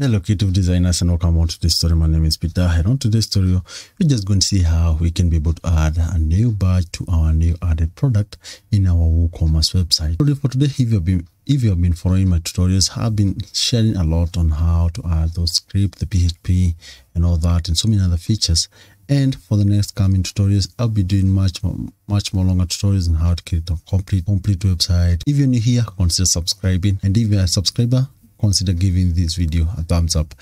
Hello creative designers and welcome on to this story. My name is Peter and on today's tutorial we're just going to see how we can be able to add a new badge to our new added product in our WooCommerce website. So for today if you've been if you have been following my tutorials I've been sharing a lot on how to add those scripts, the PHP and all that and so many other features and for the next coming tutorials i'll be doing much more much more longer tutorials on how to create a complete complete website if you're new here consider subscribing and if you're a subscriber consider giving this video a thumbs up.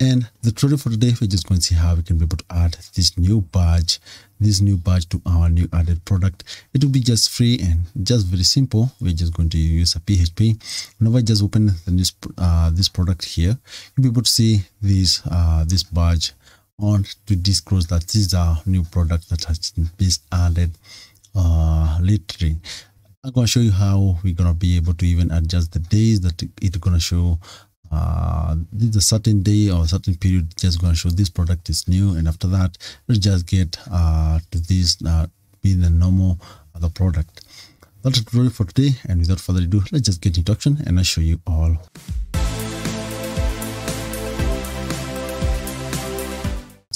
And the tutorial for today we're just going to see how we can be able to add this new badge this new badge to our new added product. It will be just free and just very simple. We're just going to use a php whenever i just open new uh, this product here you'll be able to see this uh, this badge on to disclose that this is our new product that has been added uh literally I'm going to show you how we're going to be able to even adjust the days that it's going to show. Uh, this a certain day or a certain period just going to show this product is new and after that let's just get uh, to this uh, being the normal other product. That's it for today and without further ado let's just get into action and I'll show you all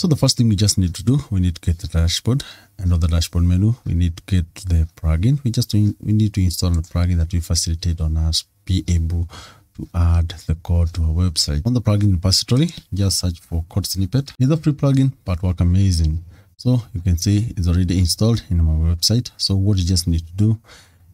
So the first thing we just need to do, we need to get the dashboard and on the dashboard menu, we need to get the plugin. We just we need to install the plugin that will facilitate on us be able to add the code to our website. On the plugin repository, just search for code snippet. It's a free plugin, but work amazing. So you can see it's already installed in my website. So what you just need to do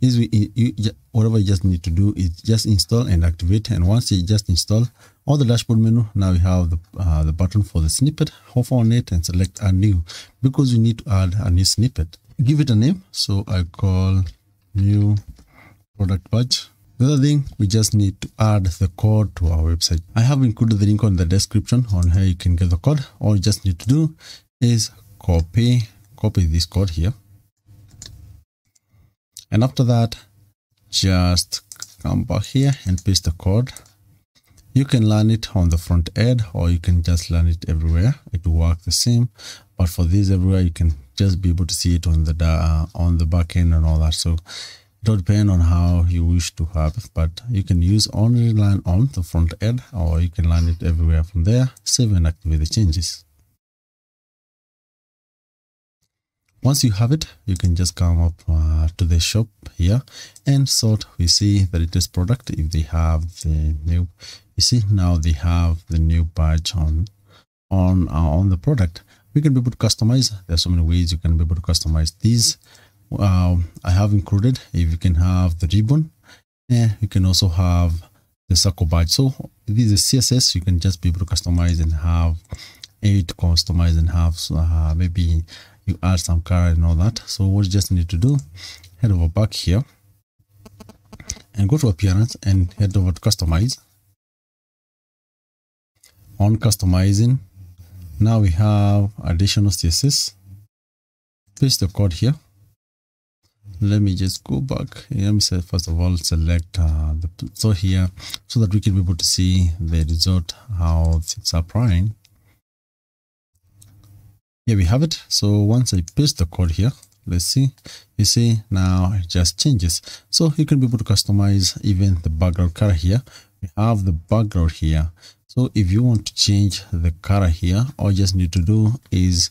is we you, whatever you just need to do is just install and activate. And once you just install all the dashboard menu now we have the uh, the button for the snippet. Hover on it and select a new because we need to add a new snippet. Give it a name. So i call new product badge the other thing we just need to add the code to our website. I have included the link on the description on how you can get the code. All you just need to do is copy copy this code here and after that just come back here and paste the code. You can learn it on the front end or you can just learn it everywhere. It will work the same. But for this everywhere you can just be able to see it on the uh, on the back end and all that. So it will depend on how you wish to have it but you can use only learn on the front end or you can learn it everywhere from there. Save and activate the changes. Once you have it you can just come up uh, to the shop here and sort we see the latest product if they have the new you see now they have the new badge on on uh, on the product. We can be able to customize. There's so many ways you can be able to customize these. Uh, i have included if you can have the ribbon and you can also have the circle badge. So this is css you can just be able to customize and have it customize and have uh, maybe you add some color and all that. So what you just need to do head over back here and go to appearance and head over to customize. On customizing now we have additional css paste the code here. Let me just go back let me say first of all select uh, the so here so that we can be able to see the result how things are applying. Here we have it. So once i paste the code here let's see. You see now it just changes. So you can be able to customize even the background color here. We have the background here. So if you want to change the color here all you just need to do is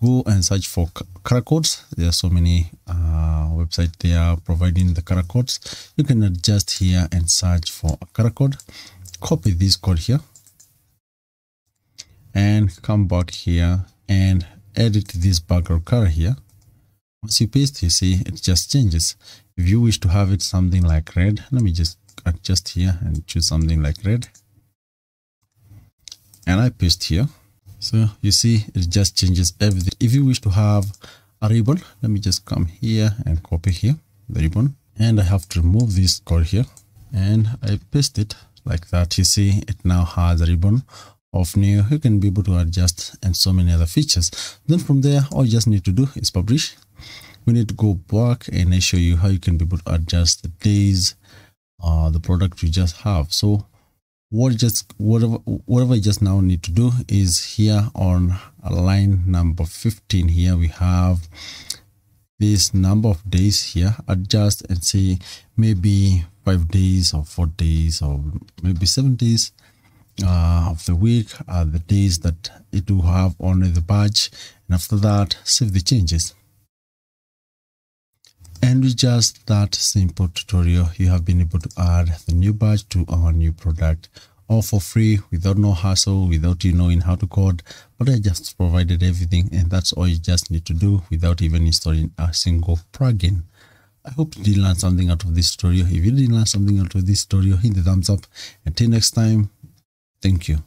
go and search for color codes. There are so many uh, websites they are providing the color codes. You can adjust here and search for a color code. Copy this code here. And come back here and edit this background color here once you paste you see it just changes. If you wish to have it something like red let me just adjust here and choose something like red. And I paste here. So you see it just changes everything. If you wish to have a ribbon let me just come here and copy here the ribbon. And I have to remove this code here. And I paste it like that. You see it now has a ribbon of new. You can be able to adjust and so many other features. Then from there all you just need to do is publish we need to go back and I show you how you can be able to adjust the days uh the product we just have. So what just whatever whatever you just now need to do is here on line number 15 here we have this number of days here. Adjust and say maybe five days or four days or maybe seven days uh, of the week are the days that it will have only the badge and after that save the changes and with just that simple tutorial you have been able to add the new badge to our new product all for free without no hassle without you knowing how to code but i just provided everything and that's all you just need to do without even installing a single plugin I hope you did learn something out of this tutorial. If you did learn something out of this tutorial, hit the thumbs up. Until next time, thank you.